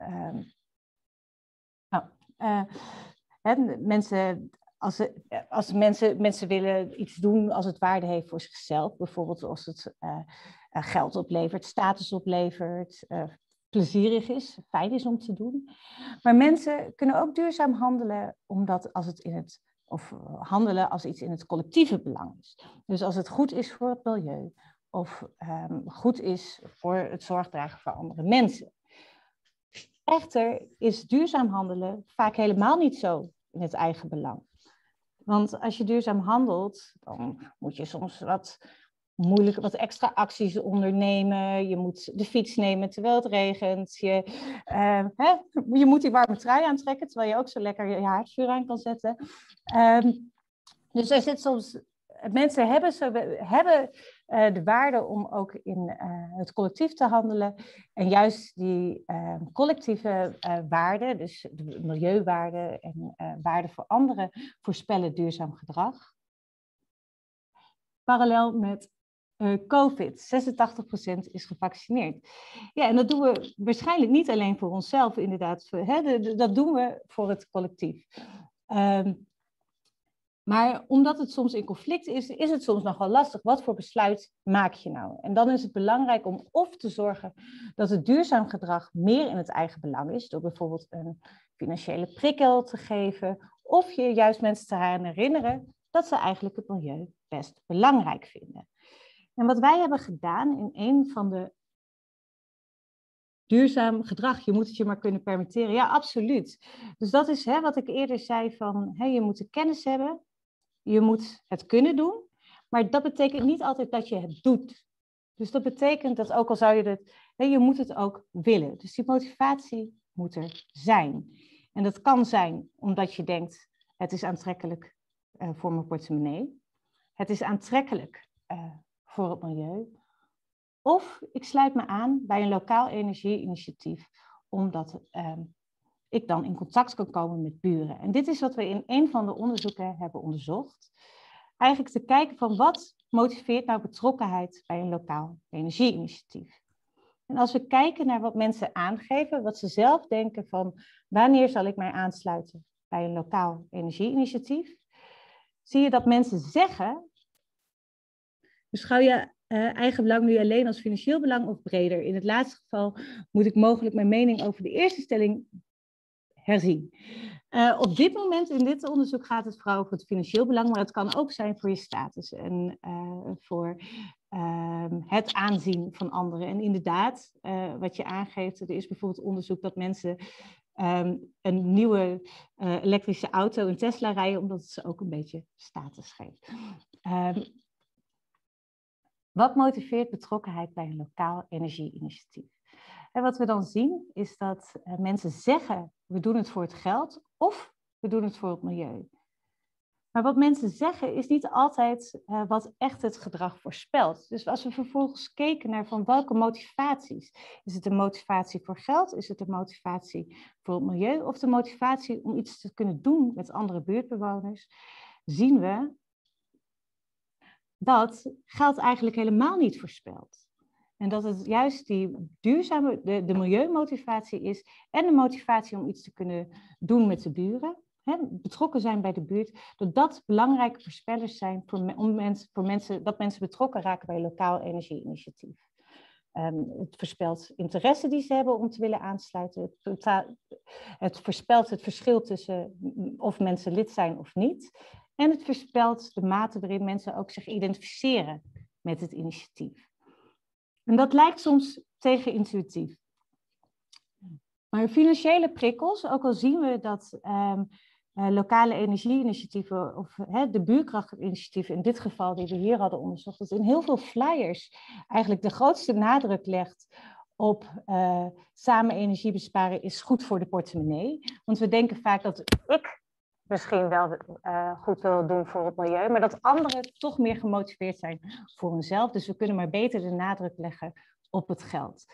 ehm, nou, uh, hè, mensen, als, als mensen, mensen willen iets doen als het waarde heeft voor zichzelf, bijvoorbeeld als het uh, geld oplevert, status oplevert, plezierig is, fijn is om te doen. Maar mensen kunnen ook duurzaam handelen omdat als het in het of handelen als iets in het collectieve belang is. Dus als het goed is voor het milieu of um, goed is voor het zorgdragen voor andere mensen. Echter is duurzaam handelen vaak helemaal niet zo in het eigen belang. Want als je duurzaam handelt, dan moet je soms wat moeilijk wat extra acties ondernemen. Je moet de fiets nemen terwijl het regent. Je, uh, hè, je moet die warme trui aantrekken, terwijl je ook zo lekker je haardvuur aan kan zetten. Um, dus er zit soms... Mensen hebben, zo, hebben uh, de waarde om ook in uh, het collectief te handelen. En juist die uh, collectieve waarden, dus de milieuwaarden en waarden voor anderen, voorspellen duurzaam gedrag. Parallel met COVID. 86% is gevaccineerd. Ja, en dat doen we waarschijnlijk niet alleen voor onszelf, inderdaad. Hè, dat doen we voor het collectief. Um, maar omdat het soms in conflict is, is het soms nogal lastig. Wat voor besluit maak je nou? En dan is het belangrijk om of te zorgen dat het duurzaam gedrag meer in het eigen belang is, door bijvoorbeeld een financiële prikkel te geven, of je juist mensen te herinneren dat ze eigenlijk het milieu best belangrijk vinden. En wat wij hebben gedaan in een van de duurzaam gedrag, je moet het je maar kunnen permitteren. Ja, absoluut. Dus dat is hè, wat ik eerder zei van, hè, je moet de kennis hebben, je moet het kunnen doen, maar dat betekent niet altijd dat je het doet. Dus dat betekent dat ook al zou je het, je moet het ook willen. Dus die motivatie moet er zijn. En dat kan zijn omdat je denkt, het is aantrekkelijk uh, voor mijn portemonnee. Het is aantrekkelijk uh, voor het milieu. Of ik sluit me aan bij een lokaal energieinitiatief, omdat ehm, ik dan in contact kan komen met buren. En dit is wat we in een van de onderzoeken hebben onderzocht. Eigenlijk te kijken van wat motiveert nou betrokkenheid bij een lokaal energieinitiatief. En als we kijken naar wat mensen aangeven, wat ze zelf denken van wanneer zal ik mij aansluiten bij een lokaal energieinitiatief, zie je dat mensen zeggen Beschouw je uh, eigen belang nu alleen als financieel belang of breder? In het laatste geval moet ik mogelijk mijn mening over de eerste stelling herzien. Uh, op dit moment in dit onderzoek gaat het vooral over het financieel belang, maar het kan ook zijn voor je status en uh, voor ehm, het aanzien van anderen. En inderdaad, wat je aangeeft, er is bijvoorbeeld onderzoek dat mensen um, een nieuwe elektrische auto, een Tesla rijden, omdat het ze ook een beetje status geeft. Um, wat motiveert betrokkenheid bij een lokaal energieinitiatief? En wat we dan zien is dat mensen zeggen, we doen het voor het geld of we doen het voor het milieu. Maar wat mensen zeggen is niet altijd uh, wat echt het gedrag voorspelt. Dus als we vervolgens keken naar van welke motivaties. Is het een motivatie voor geld? Is het een motivatie voor het milieu? Of de motivatie om iets te kunnen doen met andere buurtbewoners? Zien we dat geld eigenlijk helemaal niet voorspelt. En dat het juist die duurzame, de, de milieumotivatie is en de motivatie om iets te kunnen doen met de buren, hè, betrokken zijn bij de buurt, dat dat belangrijke voorspellers zijn voor, om mensen, voor mensen, dat mensen betrokken raken bij lokaal energieinitiatief. Um, het voorspelt interesse die ze hebben om te willen aansluiten. Het, het voorspelt het verschil tussen of mensen lid zijn of niet. En het voorspelt de mate waarin mensen ook zich identificeren met het initiatief. En dat lijkt soms tegenintuïtief. Maar financiële prikkels, ook al zien we dat um, lokale energieinitiatieven of de buurkrachtinitiatieven in dit geval die we hier hadden onderzocht, dat in heel veel flyers eigenlijk de grootste nadruk legt op uh, samen energie besparen is goed voor de portemonnee. Want we denken vaak dat ik misschien wel uh, goed wil doen voor het milieu, maar dat anderen toch meer gemotiveerd zijn voor hunzelf. Dus we kunnen maar beter de nadruk leggen op het geld.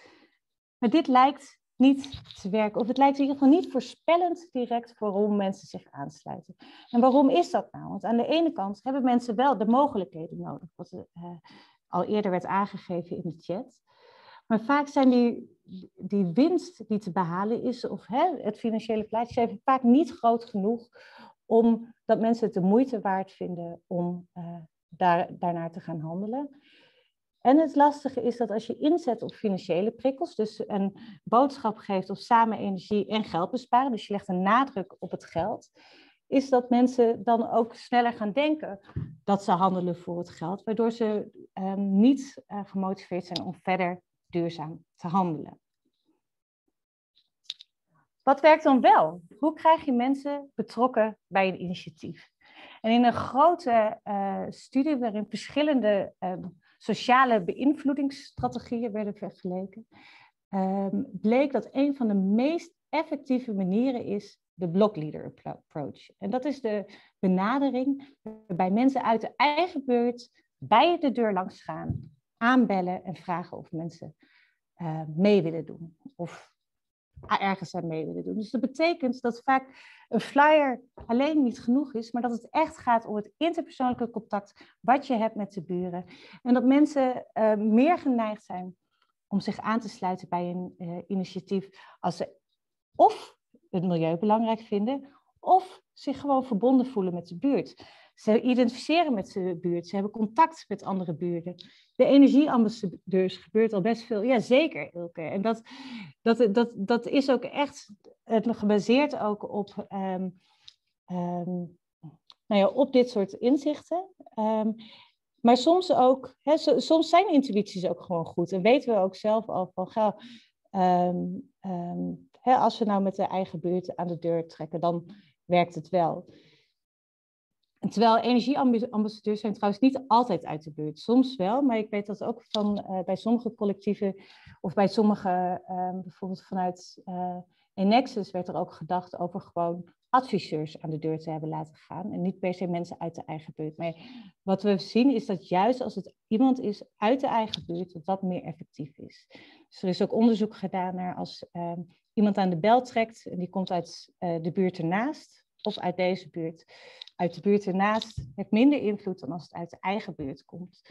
Maar dit lijkt niet te werken, of het lijkt in ieder geval niet voorspellend direct waarom mensen zich aansluiten. En waarom is dat nou? Want aan de ene kant hebben mensen wel de mogelijkheden nodig, wat uh, al eerder werd aangegeven in de chat. Maar vaak zijn die, die winst die te behalen is, of hè, het financiële plaatje, vaak niet groot genoeg om dat mensen het de moeite waard vinden om uh, daar, daarnaar te gaan handelen. En het lastige is dat als je inzet op financiële prikkels, dus een boodschap geeft of samen energie en geld besparen, dus je legt een nadruk op het geld, is dat mensen dan ook sneller gaan denken dat ze handelen voor het geld, waardoor ze um, niet uh, gemotiveerd zijn om verder duurzaam te handelen. Wat werkt dan wel? Hoe krijg je mensen betrokken bij een initiatief? En in een grote uh, studie waarin verschillende uh, sociale beïnvloedingsstrategieën werden vergeleken, um, bleek dat een van de meest effectieve manieren is de blockleader approach. En dat is de benadering waarbij mensen uit de eigen buurt bij de deur langs gaan, aanbellen en vragen of mensen uh, mee willen doen. Of ergens aan mee willen doen. Dus dat betekent dat vaak een flyer alleen niet genoeg is, maar dat het echt gaat om het interpersoonlijke contact wat je hebt met de buren. En dat mensen uh, meer geneigd zijn om zich aan te sluiten bij een uh, initiatief als ze of het milieu belangrijk vinden, of zich gewoon verbonden voelen met de buurt. Ze identificeren met de buurt, ze hebben contact met andere buurten. De energieambassadeurs gebeurt al best veel. Ja, zeker, Ilke. En dat, dat, dat, dat is ook echt gebaseerd ook op, um, nou ja, op dit soort inzichten. Um, maar soms ook, hè, soms zijn intuïties ook gewoon goed. En weten we ook zelf al van, ga, hè, als we nou met de eigen buurt aan de deur trekken, dan werkt het wel. Terwijl energieambassadeurs zijn trouwens niet altijd uit de buurt. Soms wel, maar ik weet dat ook van, uh, bij sommige collectieven of bij sommige, uh, bijvoorbeeld vanuit uh, werd er ook gedacht over gewoon adviseurs aan de deur te hebben laten gaan. En niet per se mensen uit de eigen buurt. Maar wat we zien is dat juist als het iemand is uit de eigen buurt, dat dat meer effectief is. Dus er is ook onderzoek gedaan naar als ehm, iemand aan de bel trekt en die komt uit de buurt ernaast of uit deze buurt uit de buurt ernaast heeft minder invloed dan als het uit de eigen buurt komt.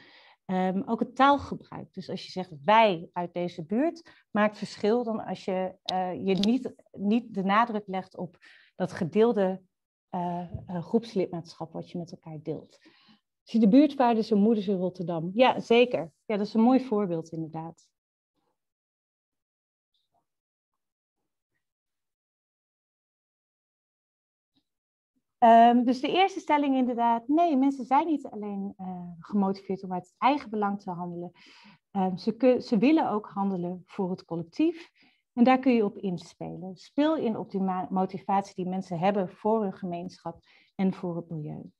Um, ook het taalgebruik. Dus als je zegt wij uit deze buurt, maakt verschil dan als je uh, je niet, niet de nadruk legt op dat gedeelde uh, uh, groepslidmaatschap wat je met elkaar deelt. Zie de buurtwaarde zijn moeders in Rotterdam. Ja, zeker. Ja, dat is een mooi voorbeeld inderdaad. Um, dus de eerste stelling inderdaad, nee, mensen zijn niet alleen uh, gemotiveerd om uit het eigen belang te handelen. Um, ze, ze, willen ook handelen voor het collectief. En daar kun je op inspelen. Speel in op die motivatie die mensen hebben voor hun gemeenschap en voor het milieu.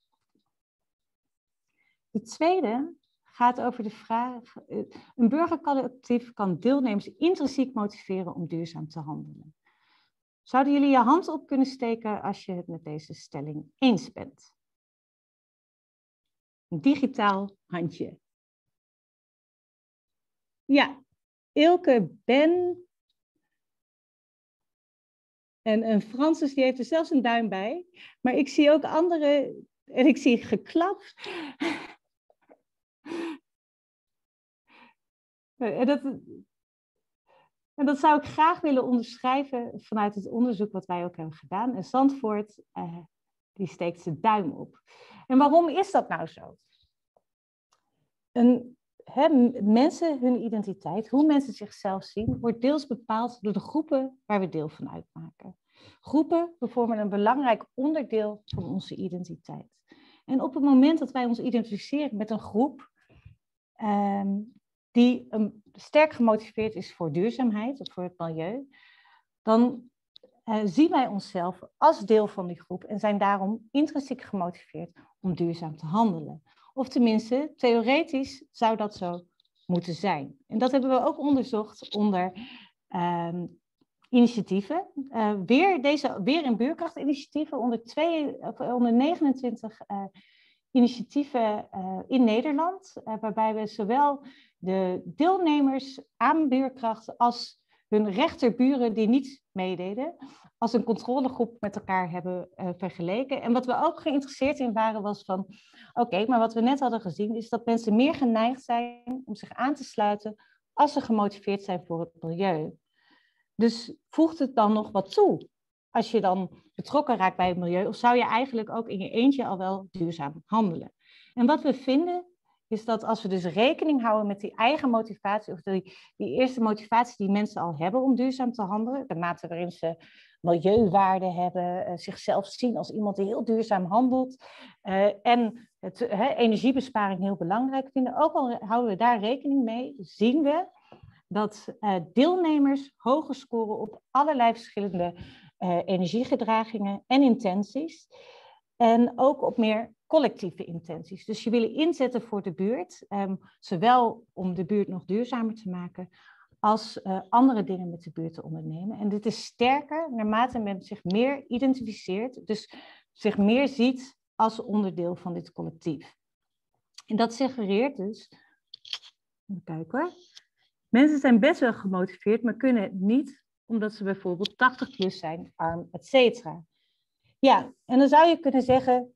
De tweede gaat over de vraag, uh, een burgercollectief kan deelnemers intrinsiek motiveren om duurzaam te handelen. Zouden jullie je hand op kunnen steken als je het met deze stelling eens bent? Een digitaal handje. Ja, Ilke, Ben en, en Francis die heeft er zelfs een duim bij. Maar ik zie ook andere, en ik zie geklapt. En dat, en dat zou ik graag willen onderschrijven vanuit het onderzoek wat wij ook hebben gedaan. En Zandvoort, eh, die steekt zijn duim op. En waarom is dat nou zo? Een, mensen, hun identiteit, hoe mensen zichzelf zien, wordt deels bepaald door de groepen waar we deel van uitmaken. Groepen vormen een belangrijk onderdeel van onze identiteit. En op het moment dat wij ons identificeren met een groep, ehm, die um, sterk gemotiveerd is voor duurzaamheid of voor het milieu, dan uh, zien wij onszelf als deel van die groep en zijn daarom intrinsiek gemotiveerd om duurzaam te handelen. Of tenminste, theoretisch zou dat zo moeten zijn. En dat hebben we ook onderzocht onder uh, initiatieven. Uh, weer, deze, weer in buurkrachtinitiatieven onder, onder 29 uh, initiatieven in Nederland, waarbij we zowel de deelnemers aan buurkracht als hun rechterburen die niet meededen, als een controlegroep met elkaar hebben uh, vergeleken. En wat we ook geïnteresseerd in waren was van, oké, maar wat we net hadden gezien is dat mensen meer geneigd zijn om zich aan te sluiten als ze gemotiveerd zijn voor het milieu. Dus voegt het dan nog wat toe als je dan betrokken raakt bij het milieu? Of zou je eigenlijk ook in je eentje al wel duurzaam handelen? En wat we vinden is dat als we dus rekening houden met die eigen motivatie, of die, die eerste motivatie die mensen al hebben om duurzaam te handelen, de mate waarin ze milieuwaarde hebben, uh, zichzelf zien als iemand die heel duurzaam handelt uh, en het, energiebesparing heel belangrijk vinden, ook al houden we daar rekening mee, zien we dat deelnemers hoger scoren op allerlei verschillende energiegedragingen en intenties. En ook op meer collectieve intenties. Dus je wil inzetten voor de buurt, um, zowel om de buurt nog duurzamer te maken, als uh, andere dingen met de buurt te ondernemen. En dit is sterker naarmate men zich meer identificeert, dus zich meer ziet als onderdeel van dit collectief. En dat suggereert dus, even kijken hoor, mensen zijn best wel gemotiveerd, maar kunnen het niet omdat ze bijvoorbeeld 80 plus zijn, arm, et cetera. Ja, en dan zou je kunnen zeggen,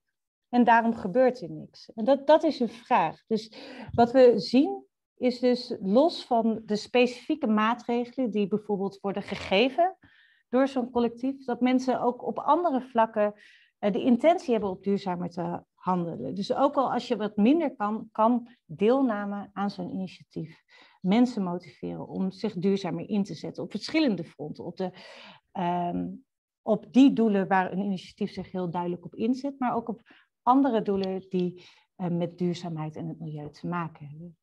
en daarom gebeurt er niks. En dat, dat is een vraag. Dus wat we zien is dus los van de specifieke maatregelen die bijvoorbeeld worden gegeven door zo'n collectief, dat mensen ook op andere vlakken uh, de intentie hebben op duurzamer te handelen. Dus ook al als je wat minder kan, kan deelname aan zo'n initiatief mensen motiveren om zich duurzamer in te zetten op verschillende fronten. Op, de, um, op die doelen waar een initiatief zich heel duidelijk op inzet, maar ook op andere doelen die uh, met duurzaamheid en het milieu te maken hebben.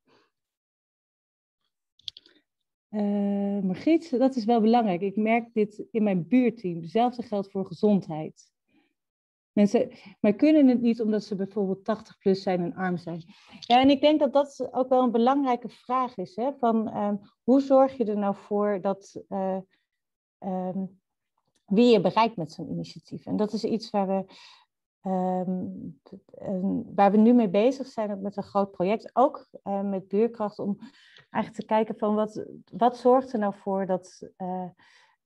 Uh, Margriet, dat is wel belangrijk. Ik merk dit in mijn buurteam. Hetzelfde geldt voor gezondheid. Mensen, maar kunnen het niet omdat ze bijvoorbeeld 80 plus zijn en arm zijn. Ja, en ik denk dat dat ook wel een belangrijke vraag is. Hè? Van, um, hoe zorg je er nou voor dat uh, um, wie je bereikt met zo'n initiatief? En dat is iets waar we Um, waar we nu mee bezig zijn, ook met een groot project, ook uh, met buurkracht, om eigenlijk te kijken van wat, wat zorgt er nou voor dat uh,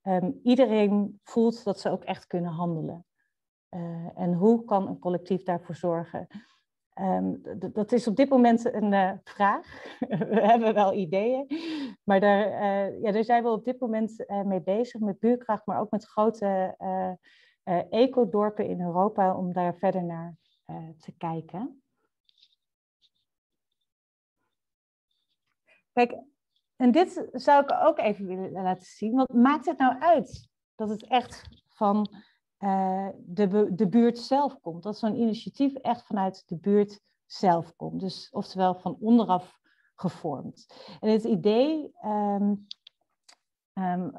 um, iedereen voelt dat ze ook echt kunnen handelen. Uh, en hoe kan een collectief daarvoor zorgen? Um, dat is op dit moment een vraag. we hebben wel ideeën, maar daar, ja, daar zijn we op dit moment mee bezig met buurkracht, maar ook met grote ecodorpen in Europa om daar verder naar uh, te kijken. Kijk, en dit zou ik ook even willen laten zien. Wat maakt het nou uit dat het echt van uh, de, de buurt zelf komt? Dat zo'n initiatief echt vanuit de buurt zelf komt. Dus oftewel van onderaf gevormd. En het idee um, um,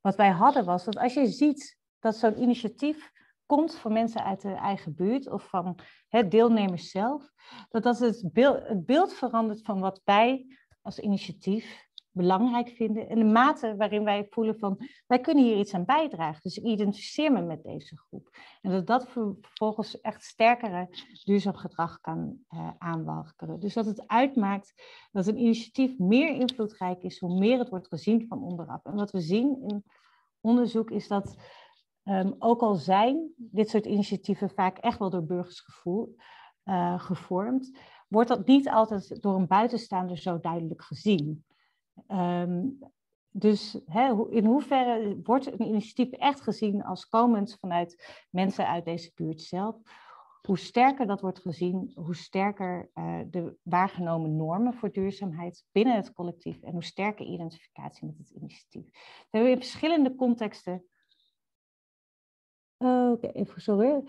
wat wij hadden was dat als je ziet dat zo'n initiatief komt van mensen uit de eigen buurt of van het deelnemers zelf, dat dat het beeld, het beeld verandert van wat wij als initiatief belangrijk vinden en de mate waarin wij voelen van wij kunnen hier iets aan bijdragen. Dus ik identificeer me met deze groep. En dat dat vervolgens echt sterkere duurzaam gedrag kan uh, aanwakkeren. Dus dat het uitmaakt dat een initiatief meer invloedrijk is, hoe meer het wordt gezien van onderaf. En wat we zien in onderzoek is dat Um, ook al zijn dit soort initiatieven vaak echt wel door burgersgevoel uh, gevormd, wordt dat niet altijd door een buitenstaander zo duidelijk gezien. Um, dus hè, in hoeverre wordt een initiatief echt gezien als komend vanuit mensen uit deze buurt zelf? Hoe sterker dat wordt gezien, hoe sterker uh, de waargenomen normen voor duurzaamheid binnen het collectief en hoe sterker identificatie met het initiatief. We hebben in verschillende contexten Oh, oké, even sorry.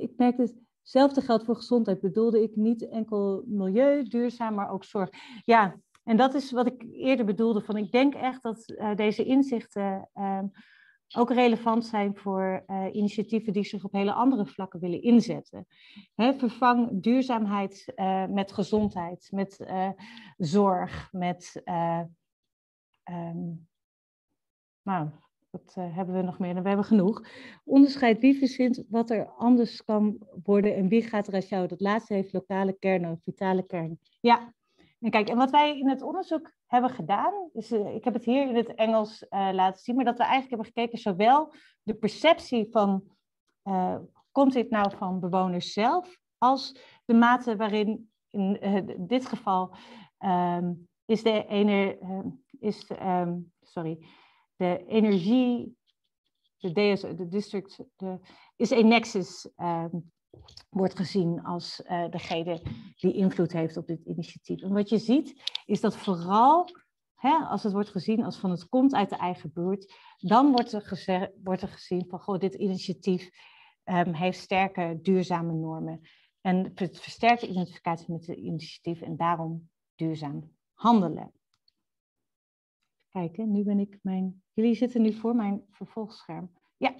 Ik merk dat hetzelfde geldt voor gezondheid. Bedoelde ik niet enkel milieu, duurzaam, maar ook zorg. Ja, en dat is wat ik eerder bedoelde. Van ik denk echt dat uh, deze inzichten uh, ook relevant zijn voor uh, initiatieven die zich op hele andere vlakken willen inzetten. Hè, vervang duurzaamheid eh, met gezondheid, met zorg, met. Um, nou, wat uh, hebben we nog meer? We hebben genoeg. Onderscheid wie verzint wat er anders kan worden en wie gaat er als jou. Dat laatste heeft lokale kern of vitale kern. Ja, en kijk, en wat wij in het onderzoek hebben gedaan, uh, ik heb het hier in het Engels uh, laten zien, maar dat we eigenlijk hebben gekeken zowel de perceptie van, komt dit nou van bewoners zelf, als de mate waarin in dit geval um, is de, ene, is, um, sorry, de energie, de, DS, de district, de, is een nexus, um, wordt gezien als uh, degene die invloed heeft op dit initiatief. En wat je ziet, is dat vooral hè, als het wordt gezien als van het komt uit de eigen buurt, dan wordt er, gezegd, wordt er gezien van goh, dit initiatief um, heeft sterke duurzame normen. En het versterkt de identificatie met het initiatief en daarom duurzaam handelen. Kijken, nu ben ik mijn. Jullie zitten nu voor mijn vervolgscherm. Ja.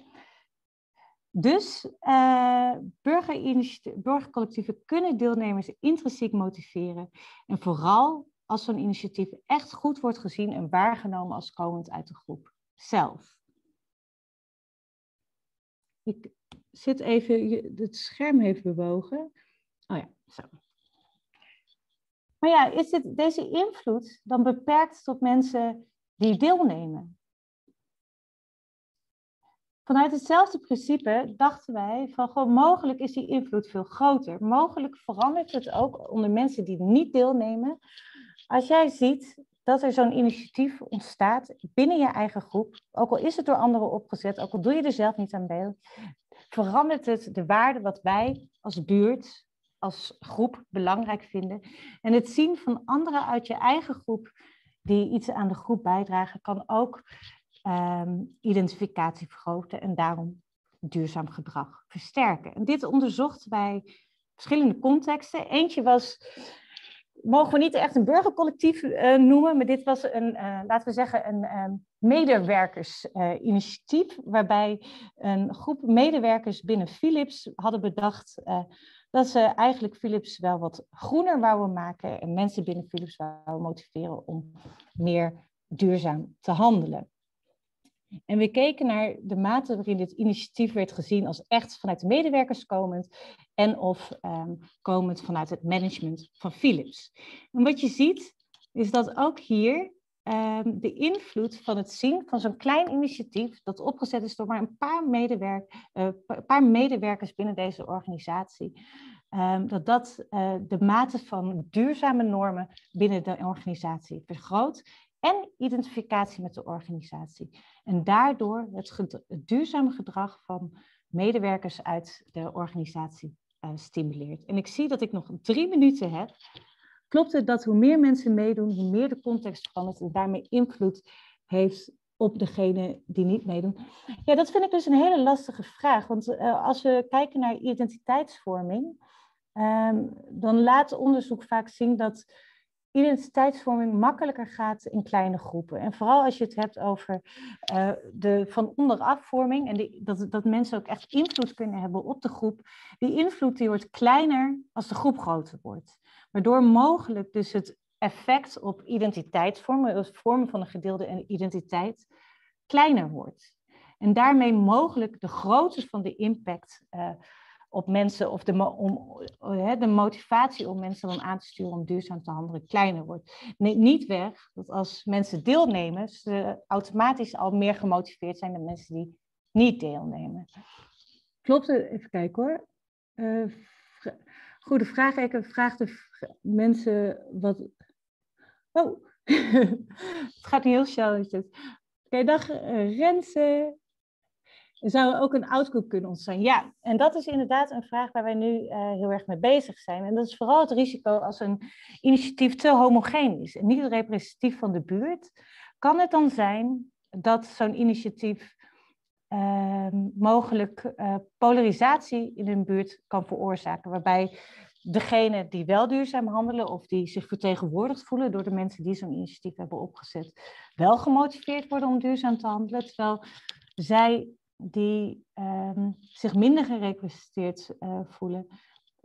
Dus uh, burgercollectieven kunnen deelnemers intrinsiek motiveren. En vooral als zo'n initiatief echt goed wordt gezien en waargenomen als komend uit de groep zelf. Ik zit even, het scherm heeft bewogen. Oh ja, zo. Maar ja, is dit, deze invloed dan beperkt tot mensen die deelnemen? Vanuit hetzelfde principe dachten wij van mogelijk is die invloed veel groter. Mogelijk verandert het ook onder mensen die niet deelnemen. Als jij ziet dat er zo'n initiatief ontstaat binnen je eigen groep, ook al is het door anderen opgezet, ook al doe je er zelf niet aan mee, verandert het de waarde wat wij als buurt, als groep belangrijk vinden. En het zien van anderen uit je eigen groep die iets aan de groep bijdragen, kan ook um, identificatie vergroten en daarom duurzaam gedrag versterken. En dit onderzocht bij verschillende contexten. Eentje was mogen we niet echt een burgercollectief uh, noemen, maar dit was een, uh, laten we zeggen, een uh, medewerkersinitiatief, waarbij een groep medewerkers binnen Philips hadden bedacht dat ze eigenlijk Philips wel wat groener wouden maken en mensen binnen Philips wouden motiveren om meer duurzaam te handelen. En we keken naar de mate waarin dit initiatief werd gezien als echt vanuit de medewerkers komend en of um, komend vanuit het management van Philips. En wat je ziet is dat ook hier um, de invloed van het zien van zo'n klein initiatief dat opgezet is door maar een paar, medewerk, uh, paar medewerkers binnen deze organisatie, um, dat dat uh, de mate van duurzame normen binnen de organisatie vergroot en identificatie met de organisatie. En daardoor het, duurzame gedrag van medewerkers uit de organisatie uh, stimuleert. En ik zie dat ik nog drie minuten heb. Klopt het dat hoe meer mensen meedoen, hoe meer de context verandert en daarmee invloed heeft op degene die niet meedoen? Ja, dat vind ik dus een hele lastige vraag. Want uh, als we kijken naar identiteitsvorming, um, dan laat onderzoek vaak zien dat identiteitsvorming makkelijker gaat in kleine groepen. En vooral als je het hebt over uh, de van onderafvorming en die, dat, dat mensen ook echt invloed kunnen hebben op de groep. Die invloed die wordt kleiner als de groep groter wordt. Waardoor mogelijk dus het effect op identiteitsvormen, het vormen van een gedeelde identiteit, kleiner wordt. En daarmee mogelijk de grootte van de impact uh, op mensen of de, om, de motivatie om mensen dan aan te sturen om duurzaam te handelen kleiner wordt. Neemt niet weg dat als mensen deelnemen, ze automatisch al meer gemotiveerd zijn dan mensen die niet deelnemen. Klopt het? Even kijken hoor. Uh, goede vraag. Ik vraag de mensen wat. Oh, het gaat heel snel. Oké, dag uh, Renze zou ook een output kunnen ontstaan? Ja, en dat is inderdaad een vraag waar wij nu uh, heel erg mee bezig zijn. En dat is vooral het risico als een initiatief te homogeen is en niet representatief van de buurt. Kan het dan zijn dat zo'n initiatief uh, mogelijk uh, polarisatie in een buurt kan veroorzaken, waarbij degene die wel duurzaam handelen of die zich vertegenwoordigd voelen door de mensen die zo'n initiatief hebben opgezet, wel gemotiveerd worden om duurzaam te handelen, terwijl zij die um, zich minder gerepresenteerd uh, voelen,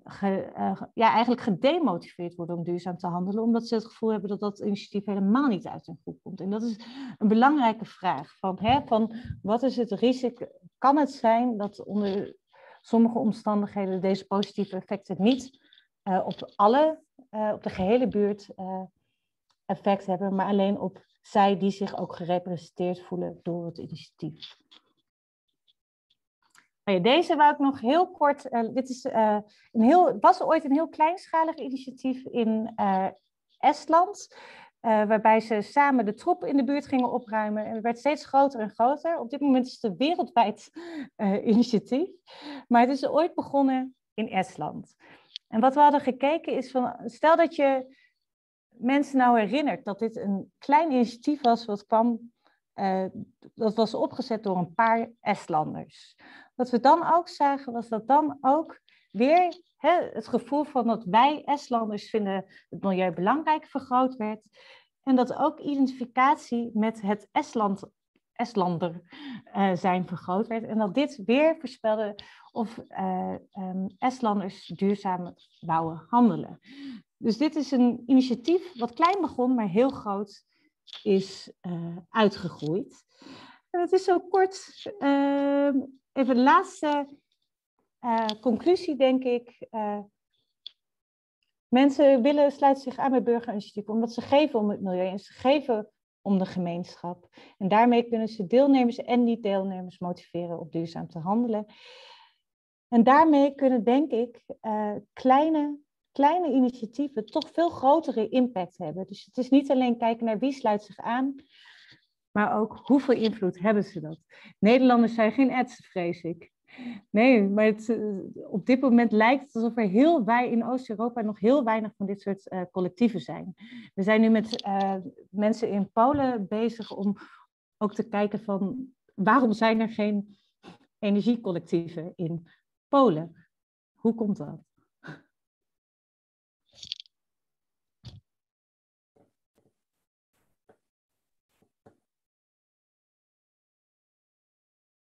ge, uh, ja, eigenlijk gedemotiveerd worden om duurzaam te handelen, omdat ze het gevoel hebben dat dat initiatief helemaal niet uit hun groep komt. En dat is een belangrijke vraag. Van, hè, van wat is het risico? Kan het zijn dat onder sommige omstandigheden deze positieve effecten niet uh, op alle, op de gehele buurt effect hebben, maar alleen op zij die zich ook gerepresenteerd voelen door het initiatief? Nou deze wou ik nog heel kort. Uh, dit is, uh, een heel, was ooit een heel kleinschalig initiatief in uh, Estland. waarbij ze samen de troep in de buurt gingen opruimen. En het werd steeds groter en groter. Op dit moment is het een wereldwijd initiatief. Maar het is ooit begonnen in Estland. En wat we hadden gekeken is van, stel dat je mensen nou herinnert dat dit een klein initiatief was wat kwam, dat was opgezet door een paar Estlanders. Wat we dan ook zagen was dat dan ook weer hè, het gevoel van dat wij Estlanders vinden het milieu belangrijk vergroot werd. En dat ook identificatie met het Estland, Estlander uh, zijn vergroot werd. En dat dit weer voorspelde of uh, um, Estlanders duurzaam bouwen handelen. Dus dit is een initiatief wat klein begon, maar heel groot is uh, uitgegroeid. Het is zo kort. Even de laatste uh, conclusie, denk ik. mensen willen sluiten zich aan bij burgerinitiatieven omdat ze geven om het milieu en ze geven om de gemeenschap. En daarmee kunnen ze deelnemers en niet-deelnemers motiveren om duurzaam te handelen. En daarmee kunnen, denk ik, kleine kleine initiatieven toch veel grotere impact hebben. Dus het is niet alleen kijken naar wie sluit zich aan, maar ook hoeveel invloed hebben ze dat. Nederlanders zijn geen ads, vrees ik. Nee, maar het, eh, op dit moment lijkt het alsof er heel wij in Oost-Europa nog heel weinig van dit soort uh, collectieven zijn. We zijn nu met uh, mensen in Polen bezig om ook te kijken van waarom zijn er geen energiecollectieven in Polen? Hoe komt dat?